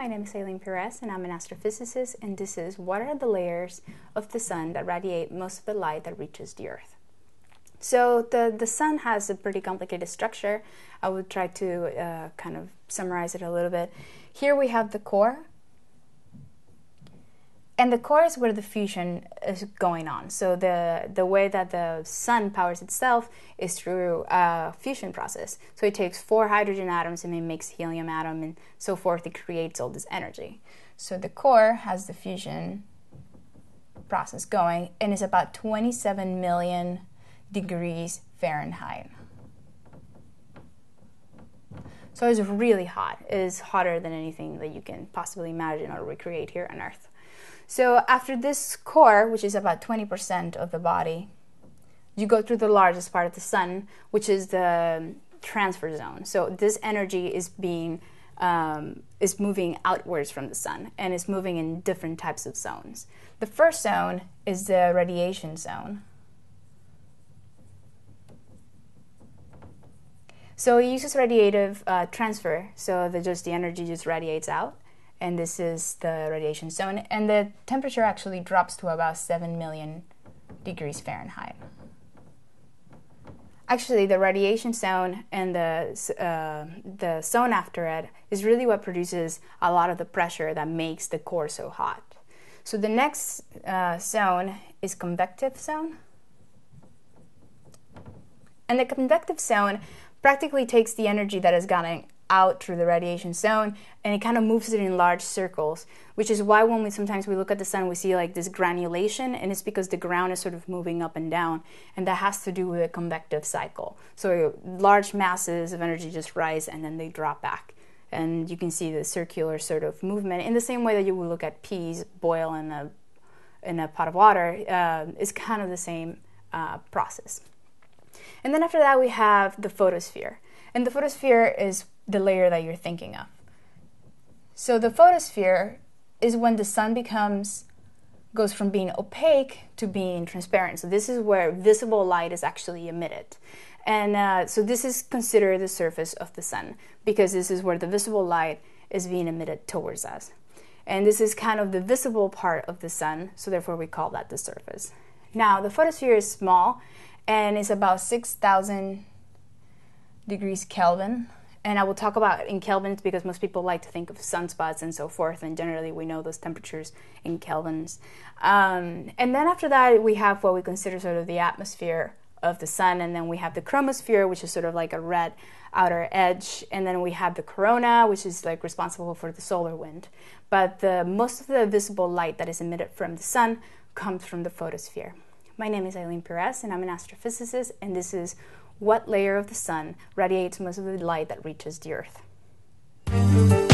my name is Eylene Pirez and I'm an astrophysicist and this is what are the layers of the sun that radiate most of the light that reaches the earth. So the, the sun has a pretty complicated structure. I will try to uh, kind of summarize it a little bit. Here we have the core and the core is where the fusion is going on. So the the way that the sun powers itself is through a fusion process. So it takes four hydrogen atoms and it makes helium atom and so forth. It creates all this energy. So the core has the fusion process going and is about 27 million degrees Fahrenheit. So it's really hot. It is hotter than anything that you can possibly imagine or recreate here on Earth. So after this core, which is about 20% of the body, you go through the largest part of the sun, which is the transfer zone. So this energy is being um, is moving outwards from the sun and is moving in different types of zones. The first zone is the radiation zone. So it uses radiative uh, transfer, so that just the energy just radiates out and this is the radiation zone. And the temperature actually drops to about 7 million degrees Fahrenheit. Actually, the radiation zone and the, uh, the zone after it is really what produces a lot of the pressure that makes the core so hot. So the next uh, zone is convective zone. And the convective zone practically takes the energy that is gotten out through the radiation zone and it kind of moves it in large circles which is why when we sometimes we look at the sun we see like this granulation and it's because the ground is sort of moving up and down and that has to do with a convective cycle. So large masses of energy just rise and then they drop back. And you can see the circular sort of movement. In the same way that you would look at peas boil in a in a pot of water uh, is kind of the same uh, process. And then after that we have the photosphere and the photosphere is the layer that you're thinking of. So the photosphere is when the sun becomes goes from being opaque to being transparent. So this is where visible light is actually emitted. And uh, so this is considered the surface of the sun because this is where the visible light is being emitted towards us. And this is kind of the visible part of the sun, so therefore we call that the surface. Now, the photosphere is small and it's about 6,000 degrees Kelvin and I will talk about in kelvins because most people like to think of sunspots and so forth, and generally we know those temperatures in kelvins. Um, and then after that, we have what we consider sort of the atmosphere of the sun, and then we have the chromosphere, which is sort of like a red outer edge, and then we have the corona, which is like responsible for the solar wind. But the most of the visible light that is emitted from the sun comes from the photosphere. My name is Eylene Pirez, and I'm an astrophysicist, and this is What Layer of the Sun Radiates Most of the Light That Reaches the Earth?